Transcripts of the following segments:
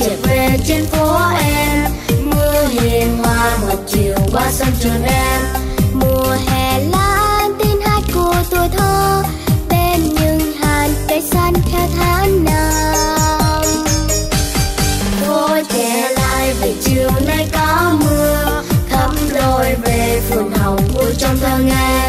trở về trên phố em, mưa hiền hòa, một chiều qua sân trường em. Mùa hè lan tiếng hát của tuổi thơ. Bên những hàng cây xanh theo tháng năm. Phố trẻ lại về chiều nay có mưa, thấm đôi về phun hồng vui trong thơ nghe.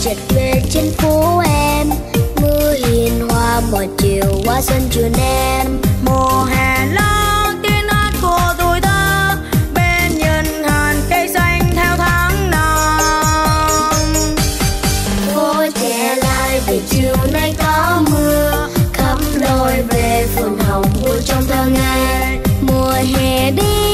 Chợt về trên phố em. Mưa hiền hòa một chiều qua sân trường em. Mùa hè lan tiếng hát của tuổi thơ. Bên nhân hàng cây xanh theo tháng năm phố trẻ lại về chiều nay có mưa. Khắp đôi về phun hồng vui trong thơ ngày mùa hè đi